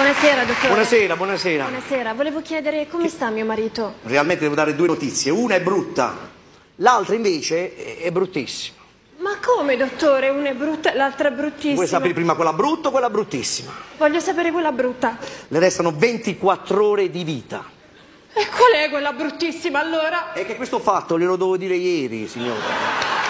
Buonasera, dottore. Buonasera, buonasera. Buonasera, volevo chiedere come sta mio marito? Realmente devo dare due notizie. Una è brutta, l'altra invece è- bruttissima. Ma come, dottore? Una è brutta, l'altra è bruttissima. Vuoi sapere prima quella brutta o quella bruttissima? Voglio sapere quella brutta. Le restano 24 ore di vita. E qual è quella bruttissima allora? È che questo fatto glielo devo dire ieri, signora.